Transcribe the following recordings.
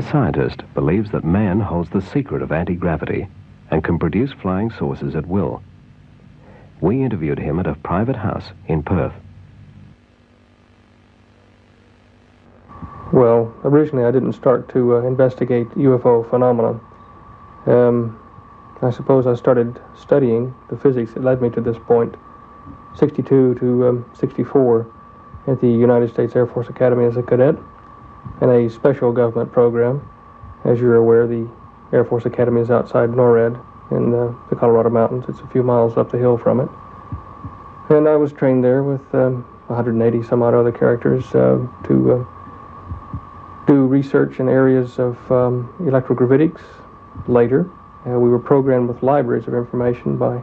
This scientist believes that man holds the secret of anti-gravity and can produce flying saucers at will. We interviewed him at a private house in Perth. Well, originally I didn't start to uh, investigate UFO phenomena. Um, I suppose I started studying the physics that led me to this point, 62 to um, 64, at the United States Air Force Academy as a cadet in a special government program. As you're aware, the Air Force Academy is outside NORAD in the, the Colorado Mountains. It's a few miles up the hill from it. And I was trained there with um, 180 some odd other characters uh, to uh, do research in areas of um, electrogravitics later. Uh, we were programmed with libraries of information by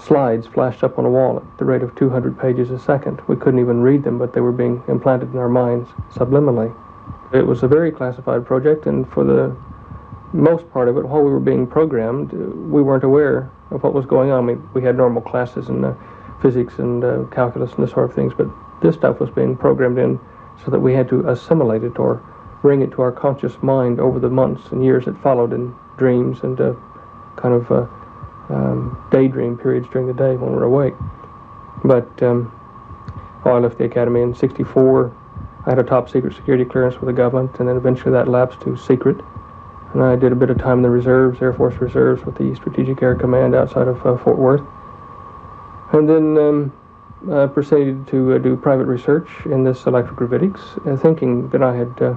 slides flashed up on a wall at the rate of 200 pages a second. We couldn't even read them, but they were being implanted in our minds subliminally. It was a very classified project, and for the most part of it, while we were being programmed, we weren't aware of what was going on. We, we had normal classes in uh, physics and uh, calculus and this sort of things, but this stuff was being programmed in so that we had to assimilate it or bring it to our conscious mind over the months and years that followed in dreams and uh, kind of uh, um, daydream periods during the day when we're awake. But um, I left the academy in 64. I had a top secret security clearance with the government, and then eventually that lapsed to secret. And I did a bit of time in the reserves, Air Force Reserves, with the Strategic Air Command outside of uh, Fort Worth. And then um, uh, proceeded to uh, do private research in this electrogravitics, uh, thinking that I had uh,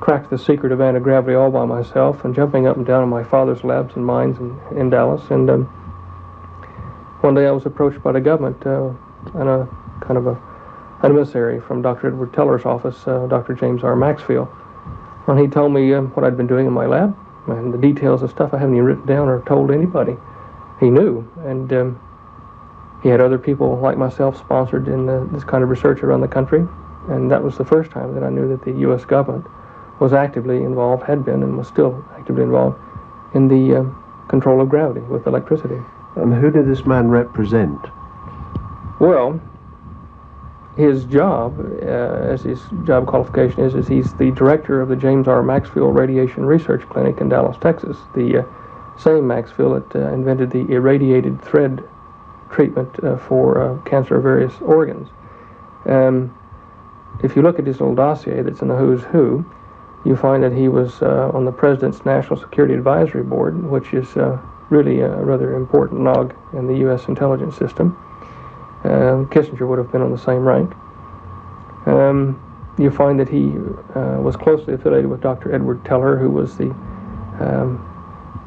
cracked the secret of anti-gravity all by myself and jumping up and down in my father's labs and mines in, in Dallas. And um, one day I was approached by the government uh, and a kind of a an emissary from Dr. Edward Teller's office, uh, Dr. James R. Maxfield. And he told me um, what I'd been doing in my lab and the details of stuff I haven't even written down or told anybody. He knew. And um, he had other people like myself sponsored in the, this kind of research around the country, and that was the first time that I knew that the U.S. government was actively involved, had been, and was still actively involved in the uh, control of gravity with electricity. And who did this man represent? Well, his job, uh, as his job qualification is, is he's the director of the James R. Maxfield Radiation Research Clinic in Dallas, Texas. The uh, same Maxfield that uh, invented the irradiated thread treatment uh, for uh, cancer of various organs. Um, if you look at his little dossier that's in the Who's Who, you find that he was uh, on the President's National Security Advisory Board, which is uh, really a rather important log in the U.S. intelligence system. Um, Kissinger would have been on the same rank. Um, you find that he uh, was closely affiliated with Dr. Edward Teller, who was the um,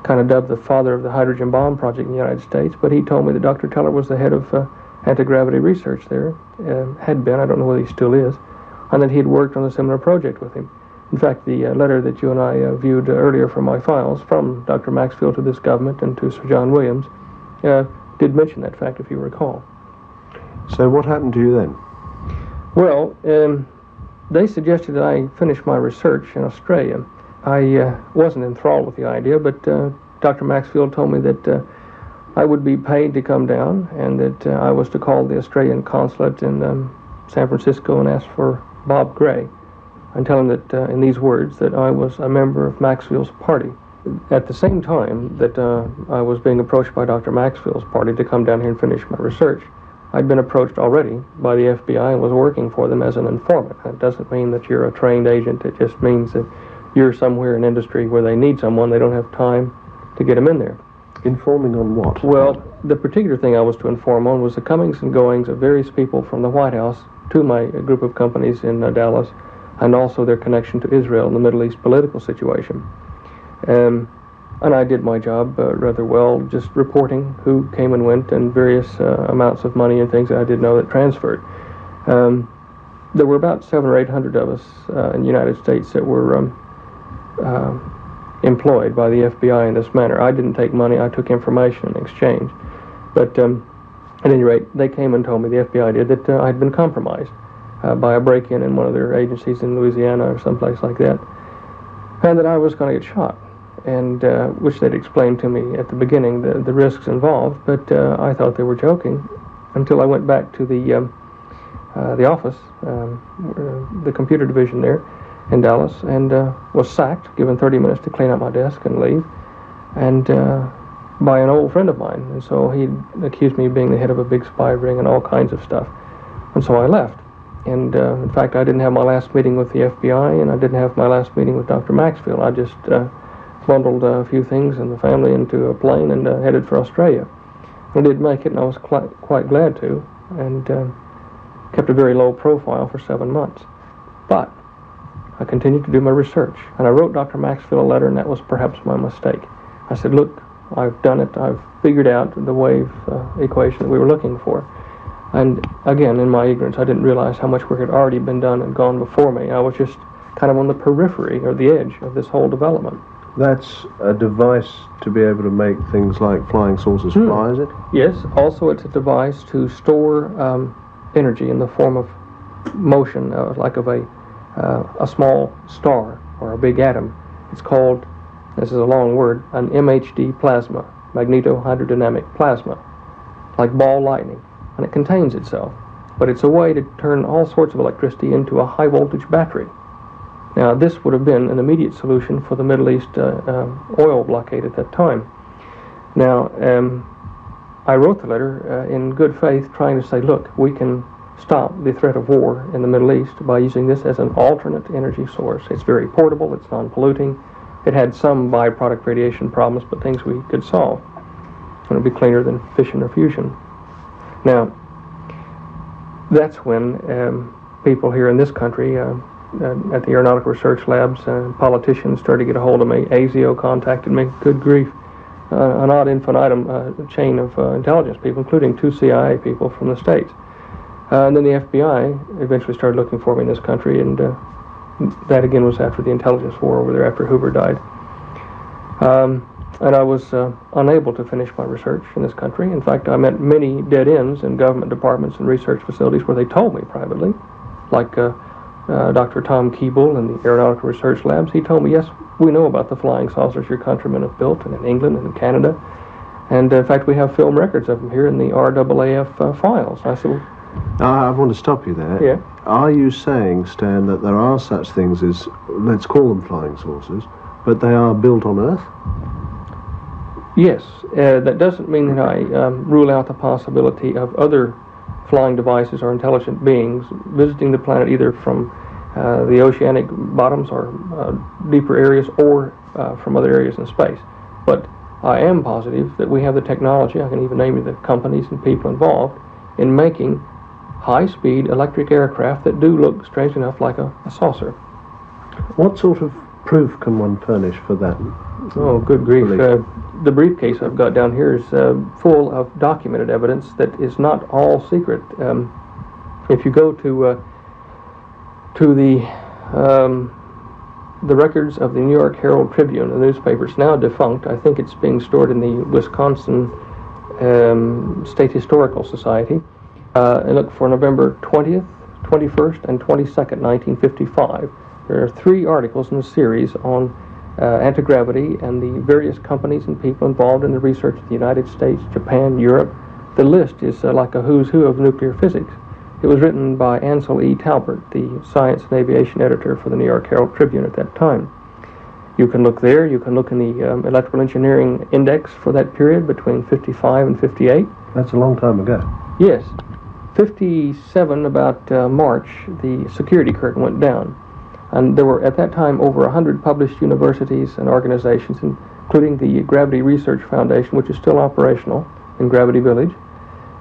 kind of dubbed the father of the hydrogen bomb project in the United States, but he told me that Dr. Teller was the head of uh, anti-gravity research there, uh, had been, I don't know whether he still is, and that he had worked on a similar project with him. In fact, the uh, letter that you and I uh, viewed earlier from my files from Dr. Maxfield to this government and to Sir John Williams uh, did mention that fact, if you recall. So what happened to you then? Well, um, they suggested that I finish my research in Australia I uh, wasn't enthralled with the idea, but uh, Dr. Maxfield told me that uh, I would be paid to come down and that uh, I was to call the Australian consulate in um, San Francisco and ask for Bob Gray and tell him that, uh, in these words, that I was a member of Maxfield's party. At the same time that uh, I was being approached by Dr. Maxfield's party to come down here and finish my research, I'd been approached already by the FBI and was working for them as an informant. That doesn't mean that you're a trained agent. It just means that you're somewhere in industry where they need someone, they don't have time to get them in there. Informing on what? Well, the particular thing I was to inform on was the comings and goings of various people from the White House to my group of companies in uh, Dallas, and also their connection to Israel and the Middle East political situation. Um, and I did my job uh, rather well, just reporting who came and went and various uh, amounts of money and things that I did know that transferred. Um, there were about seven or eight hundred of us uh, in the United States that were um, uh, employed by the FBI in this manner. I didn't take money, I took information in exchange. But um, at any rate, they came and told me, the FBI did, that uh, I'd been compromised uh, by a break in one of their agencies in Louisiana or someplace like that, and that I was going to get shot. And uh, which they'd explained to me at the beginning, the, the risks involved, but uh, I thought they were joking until I went back to the um, uh, the office, um, the computer division there, in Dallas and uh, was sacked, given 30 minutes to clean up my desk and leave, and uh, by an old friend of mine. And so he accused me of being the head of a big spy ring and all kinds of stuff. And so I left. And uh, in fact, I didn't have my last meeting with the FBI, and I didn't have my last meeting with Dr. Maxfield. I just uh, bundled a few things and the family into a plane and uh, headed for Australia. I did make it, and I was quite, quite glad to, and uh, kept a very low profile for seven months. But I continued to do my research, and I wrote Dr. Maxfield a letter, and that was perhaps my mistake. I said, look, I've done it. I've figured out the wave uh, equation that we were looking for. And again, in my ignorance, I didn't realize how much work had already been done and gone before me. I was just kind of on the periphery or the edge of this whole development. That's a device to be able to make things like flying saucers Hmm. fly, is it? Yes, also it's a device to store um, energy in the form of motion, uh, like of a, uh, a small star or a big atom. It's called, this is a long word, an MHD plasma, magnetohydrodynamic plasma, like ball lightning, and it contains itself. But it's a way to turn all sorts of electricity into a high voltage battery. Now, this would have been an immediate solution for the Middle East uh, um, oil blockade at that time. Now, um, I wrote the letter uh, in good faith, trying to say, look, we can stop the threat of war in the Middle East by using this as an alternate energy source. It's very portable, it's non polluting. It had some byproduct radiation problems, but things we could solve. And it'd be cleaner than fission or fusion. Now, that's when um, people here in this country, uh, uh, at the Aeronautical Research Labs, uh, politicians started to get a hold of me. ASIO contacted me. Good grief uh, an odd infinitum uh, chain of uh, intelligence people, including two CIA people from the States. And then the FBI eventually started looking for me in this country, and that again was after the intelligence war over there, after Hoover died. Um, and I was uh, unable to finish my research in this country. In fact, I met many dead ends in government departments and research facilities where they told me privately, like uh, uh, Dr. Tom Keeble in the Aeronautical Research Labs. He told me, yes, we know about the flying saucers your countrymen have built, and in England and in Canada. And uh, in fact, we have film records of them here in the RAAF uh, files. I said, well, I, I want to stop you there. Yeah. Are you saying, Stan, that there are such things as, let's call them flying saucers, but they are built on Earth? Yes, uh, that doesn't mean that I um, rule out the possibility of other flying devices or intelligent beings visiting the planet either from uh, the oceanic bottoms or uh, deeper areas or uh, from other areas in space. But I am positive that we have the technology, I can even name you the companies and people involved, in making high speed electric aircraft that do look, strange enough, like a, a saucer. What sort of proof can one furnish for that? Oh, good grief. Uh, the briefcase I've got down here is uh, full of documented evidence that is not all secret. Um, if you go to uh, to the um, the records of the New York Herald Tribune, the newspaper, it's now defunct. I think it's being stored in the Wisconsin um, State Historical Society. Uh, and look for November 20th, 21st, and 22nd, 1955. There are three articles in the series on uh, anti-gravity and the various companies and people involved in the research of the United States, Japan, Europe. The list is uh, like a who's who of nuclear physics. It was written by Ansel E. Talbert, the science and aviation editor for the New York Herald Tribune at that time. You can look there. You can look in the um, electrical engineering index for that period between 55 and 58. That's a long time ago. Yes. 57, about uh, March, the security curtain went down. And there were, at that time, over 100 published universities and organizations, including the Gravity Research Foundation, which is still operational in Gravity Village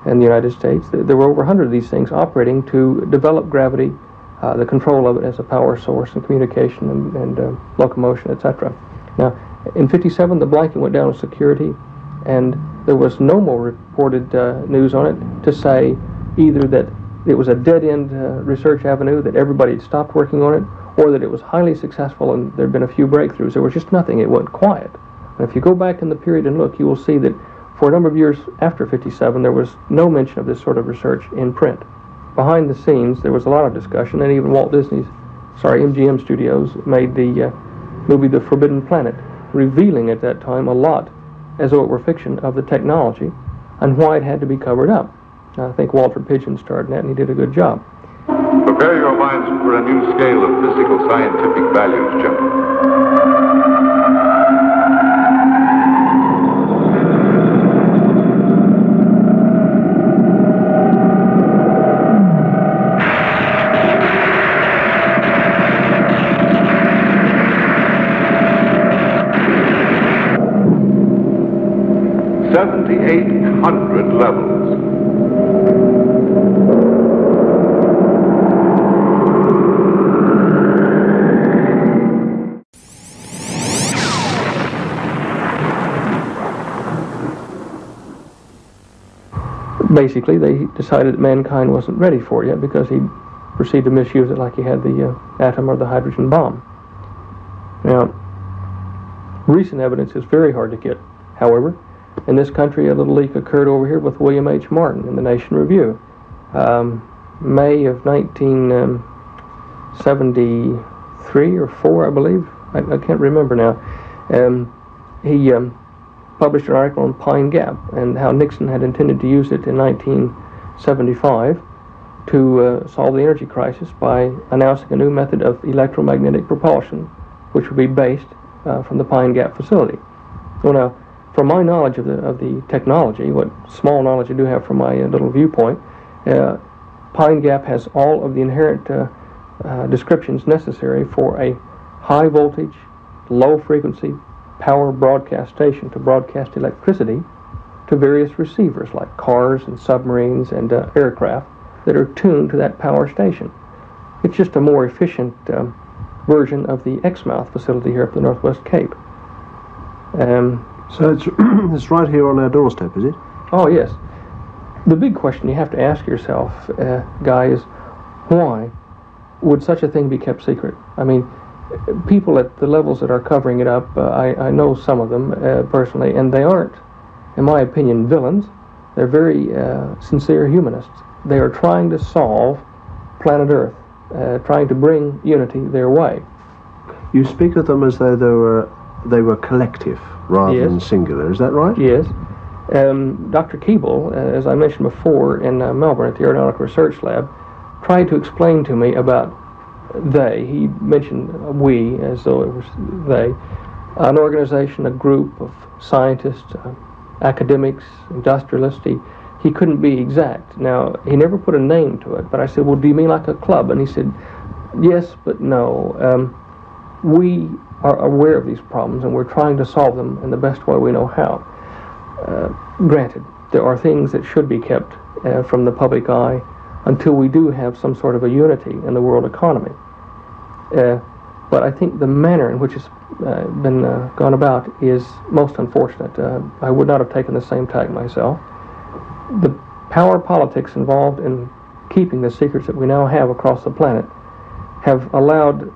in the United States. There were over 100 of these things operating to develop gravity, uh, the control of it as a power source and communication and, and uh, locomotion, etc. Now, in 57, the blanket went down with security, and there was no more reported uh, news on it to say either that it was a dead-end uh, research avenue, that everybody had stopped working on it, or that it was highly successful and there had been a few breakthroughs. There was just nothing. It went quiet. And if you go back in the period and look, you will see that for a number of years after 57, there was no mention of this sort of research in print. Behind the scenes, there was a lot of discussion, and even Walt Disney's, sorry, MGM Studios made the uh, movie The Forbidden Planet, revealing at that time a lot, as though it were fiction, of the technology and why it had to be covered up. I think Walter Pidgeon starred in that, and he did a good job. For a new scale of physical scientific values, gentlemen. Basically, they decided that mankind wasn't ready for it yet because he proceeded to misuse it like he had the uh, atom or the hydrogen bomb. Now, recent evidence is very hard to get. However, in this country, a little leak occurred over here with William H. Martin in the Nation Review. Um, May of 1973 or 4, I believe. I, I can't remember now. Um, he um, published an article on Pine Gap and how Nixon had intended to use it in 1975 to uh, solve the energy crisis by announcing a new method of electromagnetic propulsion, which would be based uh, from the Pine Gap facility. Well, now, from my knowledge of the of the technology, what small knowledge I do have from my uh, little viewpoint, uh, Pine Gap has all of the inherent uh, descriptions necessary for a high voltage, low frequency power broadcast station to broadcast electricity to various receivers like cars and submarines and uh, aircraft that are tuned to that power station. It's just a more efficient um, version of the Exmouth facility here at the Northwest Cape. Um, So it's, it's right here on our doorstep, is it? Oh, yes. The big question you have to ask yourself, uh, Guy, is why would such a thing be kept secret? I mean, people at the levels that are covering it up, uh, I, I know some of them uh, personally, and they aren't, in my opinion, villains. They're very uh, sincere humanists. They are trying to solve planet Earth, uh, trying to bring unity their way. You speak of them as though they were they were collective rather Yes. than singular. Is that right? Yes. Um, Dr. Keeble, uh, as I mentioned before in uh, Melbourne at the Aeronautical Research Lab, tried to explain to me about they. He mentioned we as though it was they. An organization, a group of scientists, uh, academics, industrialists. He, he couldn't be exact. Now, he never put a name to it, but I said, Well, do you mean like a club? And he said, Yes, but no. Um, we are aware of these problems and we're trying to solve them in the best way we know how. Uh, granted, there are things that should be kept uh, from the public eye until we do have some sort of a unity in the world economy. Uh, but I think the manner in which it's uh, been uh, gone about is most unfortunate. Uh, I would not have taken the same tack myself. The power politics involved in keeping the secrets that we now have across the planet have allowed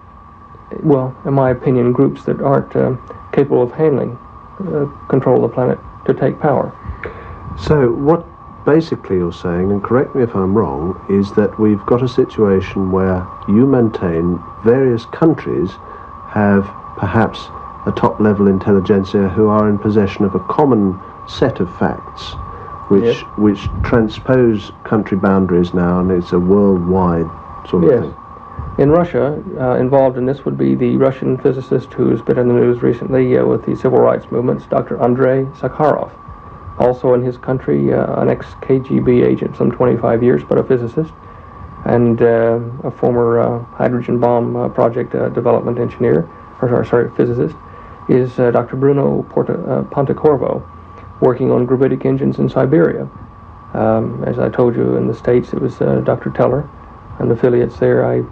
well, in my opinion, groups that aren't uh, capable of handling uh, control of the planet to take power. So what basically you're saying, and correct me if I'm wrong, is that we've got a situation where you maintain various countries have perhaps a top level intelligentsia who are in possession of a common set of facts which Yes. which transpose country boundaries now and it's a worldwide sort of Yes. thing. In Russia, uh, involved in this would be the Russian physicist who's been in the news recently uh, with the civil rights movements, Dr. Andrei Sakharov. Also in his country, uh, an ex-KGB agent, some 25 years, but a physicist, and uh, a former uh, hydrogen bomb uh, project uh, development engineer, or or, sorry, physicist, is uh, Dr. Bruno Porta, Pontecorvo, working on gravitic engines in Siberia. Um, as I told you, in the States, it was Dr. Teller and affiliates there. I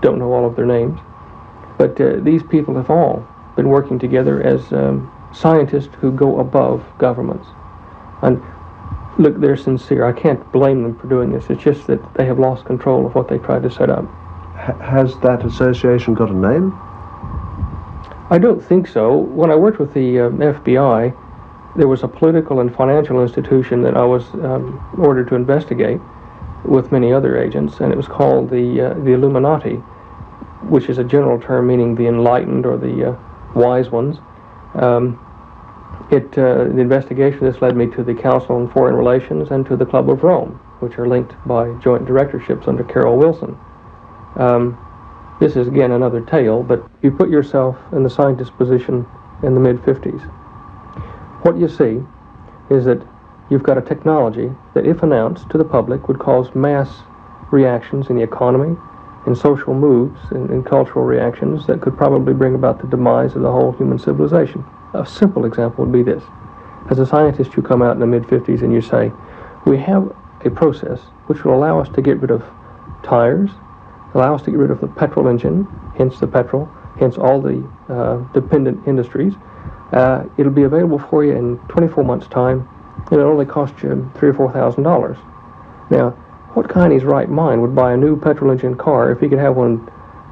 don't know all of their names. But these people have all been working together as um, scientists who go above governments. And look, they're sincere. I can't blame them for doing this. It's just that they have lost control of what they tried to set up. Ha- has that association got a name? I don't think so. When I worked with the um, FBI, there was a political and financial institution that I was um, ordered to investigate with many other agents, and it was called the uh, the Illuminati, which is a general term meaning the enlightened or the uh, wise ones. Um, it uh, the investigation this led me to the Council on Foreign Relations and to the Club of Rome, which are linked by joint directorships under Carroll Wilson. Um, this is again another tale, but you put yourself in the scientist's position in the mid 50s. What you see is that you've got a technology that, if announced to the public, would cause mass reactions in the economy, in social moves, in, in cultural reactions that could probably bring about the demise of the whole human civilization. A simple example would be this. As a scientist, you come out in the mid 50s and you say, We have a process which will allow us to get rid of tires, allow us to get rid of the petrol engine, hence the petrol, hence all the uh, dependent industries. Uh, it'll be available for you in 24 months' time. It'll only cost you three or four thousand dollars. Now, what kind in his right mind would buy a new petrol engine car if he could have one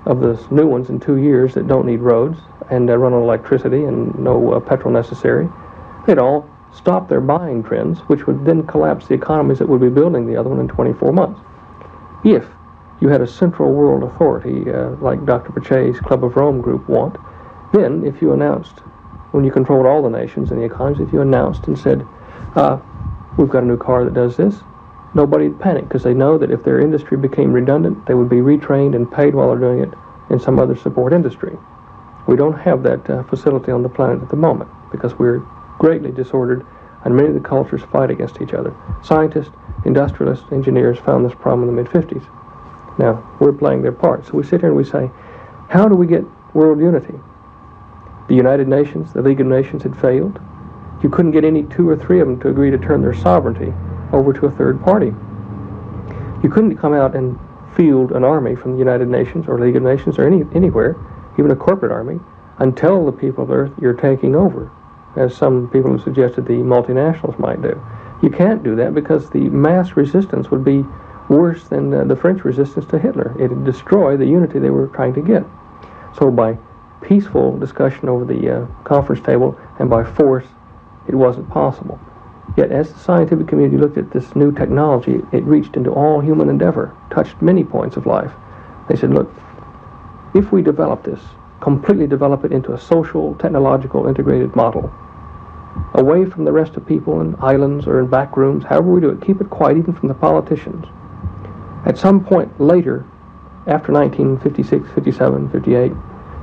of the new ones in two years that don't need roads and uh, run on electricity and no uh, petrol necessary? They'd all stop their buying trends, which would then collapse the economies that would be building the other one in 24 months. If you had a central world authority uh, like Dr. Peccei's Club of Rome group want, then if you announced, when you controlled all the nations and the economies, if you announced and said, uh, we've got a new car that does this, nobody'd panic because they know that if their industry became redundant, they would be retrained and paid while they're doing it in some other support industry. We don't have that uh, facility on the planet at the moment because we're greatly disordered and many of the cultures fight against each other. Scientists, industrialists, engineers found this problem in the mid 50s. Now, we're playing their part. So we sit here and we say, how do we get world unity? The United Nations, the League of Nations had failed. You couldn't get any two or three of them to agree to turn their sovereignty over to a third party. You couldn't come out and field an army from the United Nations or League of Nations or any, anywhere, even a corporate army, until the people of Earth you're taking over, as some people have suggested the multinationals might do. You can't do that because the mass resistance would be worse than uh, the French resistance to Hitler. It would destroy the unity they were trying to get. So by peaceful discussion over the uh, conference table and by force, it wasn't possible. Yet as the scientific community looked at this new technology, it reached into all human endeavor, touched many points of life. They said, look, if we develop this, completely develop it into a social, technological, integrated model, away from the rest of people in islands or in back rooms, however we do it, keep it quiet even from the politicians, at some point later, after 1956, 57, 58,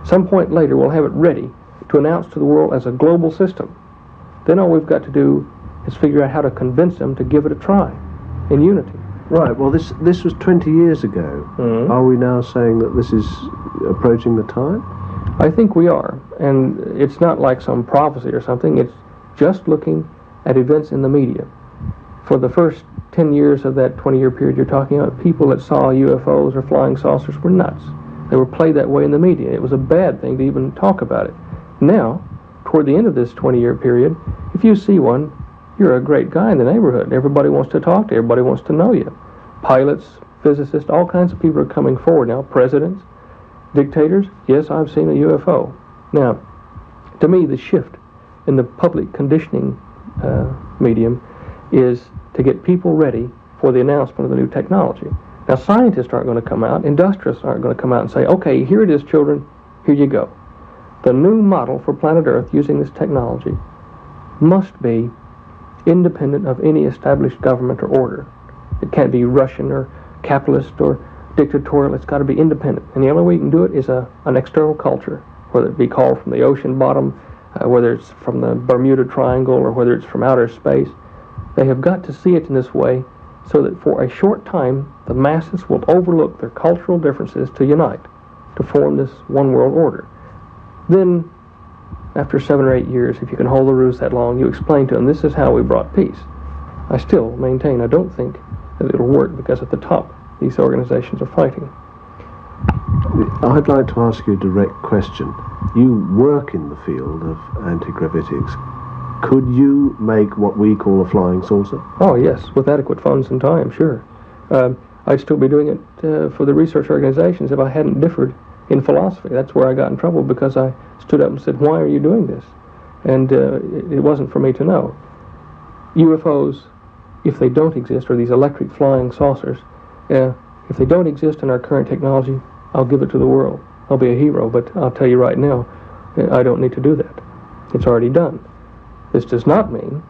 some point later we'll have it ready to announce to the world as a global system. Then all we've got to do is figure out how to convince them to give it a try in unity. Right. Well, this this was 20 years ago. Mhm. Are we now saying that this is approaching the time? I think we are, and it's not like some prophecy or something. It's just looking at events in the media. For the first 10 years of that 20 year period you're talking about, people that saw UFOs or flying saucers were nuts. They were played that way in the media. It was a bad thing to even talk about it. Now, toward the end of this 20 year period, if you see one, you're a great guy in the neighborhood. Everybody wants to talk to you, everybody wants to know you. Pilots, physicists, all kinds of people are coming forward now. Presidents, dictators, yes, I've seen a UFO. Now, to me, the shift in the public conditioning uh, medium is to get people ready for the announcement of the new technology. Now, scientists aren't going to come out, industrialists aren't going to come out and say, okay, here it is, children, here you go. The new model for planet Earth using this technology must be independent of any established government or order. It can't be Russian or capitalist or dictatorial. It's got to be independent. And the only way you can do it is a, an external culture, whether it be called from the ocean bottom, uh, whether it's from the Bermuda Triangle, or whether it's from outer space. They have got to see it in this way so that for a short time the masses will overlook their cultural differences to unite to form this one world order. Then, after seven or eight years, if you can hold the ruse that long, you explain to them this is how we brought peace. I still maintain I don't think that it'll work because at the top these organizations are fighting. I'd like to ask you a direct question. You work in the field of anti-gravitics. Could you make what we call a flying saucer? Oh yes, with adequate funds and time, sure. Um, I'd still be doing it uh, for the research organizations if I hadn't differed in philosophy. That's where I got in trouble because I stood up and said, "Why are you doing this?" And uh, it, wasn't for me to know. UFOs, if they don't exist, or these electric flying saucers, uh, if they don't exist in our current technology, I'll give it to the world. I'll be a hero, but I'll tell you right now, uh, I don't need to do that. It's already done. This does not mean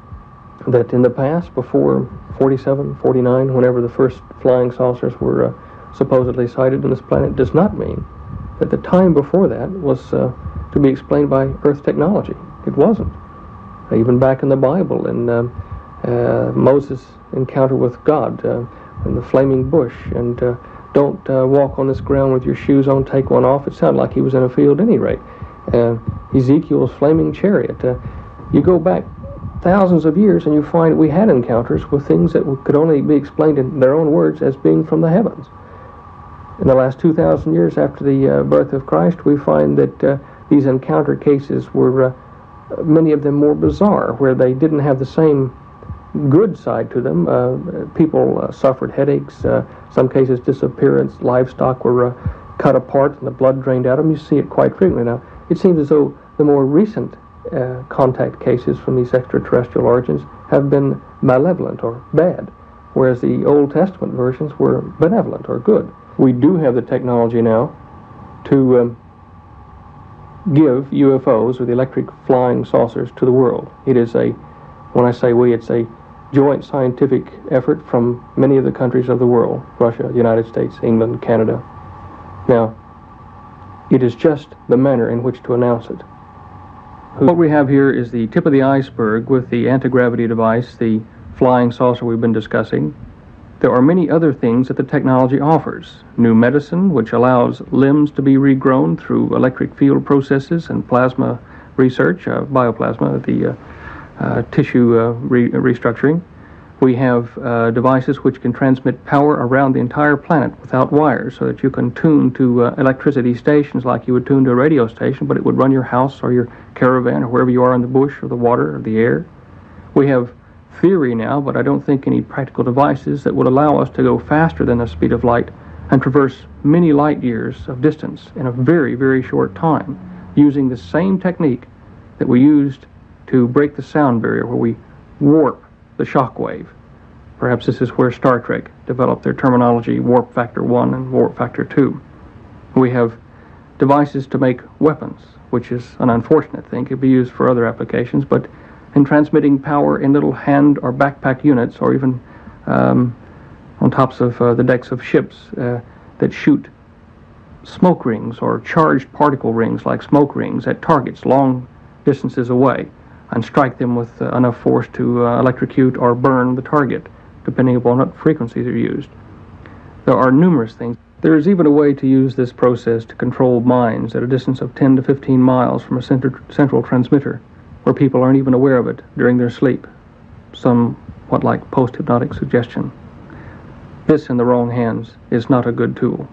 that in the past, before 47, 49, whenever the first flying saucers were uh, supposedly sighted on this planet does not mean that the time before that was uh, to be explained by Earth technology. It wasn't. Even back in the Bible, in uh, uh, Moses' encounter with God uh, in the flaming bush, and uh, don't uh, walk on this ground with your shoes on, take one off. It sounded like he was in a field at any rate. Ezekiel's flaming chariot. you go back thousands of years and you find we had encounters with things that could only be explained in their own words as being from the heavens. In the last 2,000 years after the uh, birth of Christ, we find that uh, these encounter cases were, uh, many of them, more bizarre, where they didn't have the same good side to them. Uh, people uh, suffered headaches, uh, some cases disappearance, livestock were cut apart and the blood drained out of them. You see it quite frequently now. It seems as though the more recent contact cases from these extraterrestrial origins have been malevolent or bad, whereas the Old Testament versions were benevolent or good. We do have the technology now to um, give UFOs or the electric flying saucers to the world. It is a, when I say we, it's a joint scientific effort from many of the countries of the world Russia, the United States, England, Canada. Now, it is just the manner in which to announce it. What we have here is the tip of the iceberg with the anti-gravity device, the flying saucer we've been discussing. There are many other things that the technology offers. New medicine, which allows limbs to be regrown through electric field processes and plasma research, uh, bioplasma, the uh, uh, tissue uh, re restructuring. We have uh, devices which can transmit power around the entire planet without wires so that you can tune to uh, electricity stations like you would tune to a radio station, but it would run your house or your caravan or wherever you are in the bush or the water or the air. We have theory now, but I don't think any practical devices that would allow us to go faster than the speed of light and traverse many light years of distance in a very, very short time using the same technique that we used to break the sound barrier where we warp the shock wave. Perhaps this is where Star Trek developed their terminology warp factor 1 and warp factor 2. We have devices to make weapons, which is an unfortunate thing. Could be used for other applications, but in transmitting power in little hand or backpack units or even um, on tops of uh, the decks of ships uh, that shoot smoke rings or charged particle rings like smoke rings at targets long distances away and strike them with uh, enough force to uh, electrocute or burn the target, depending upon what frequencies are used. There are numerous things. There is even a way to use this process to control mines at a distance of 10 to 15 miles from a central transmitter, where people aren't even aware of it during their sleep, somewhat like post-hypnotic suggestion. This, in the wrong hands, is not a good tool.